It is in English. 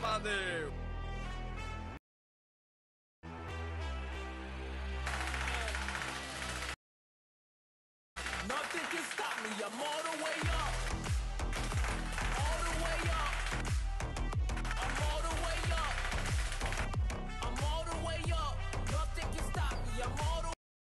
Padre. Nothing can stop me. I'm.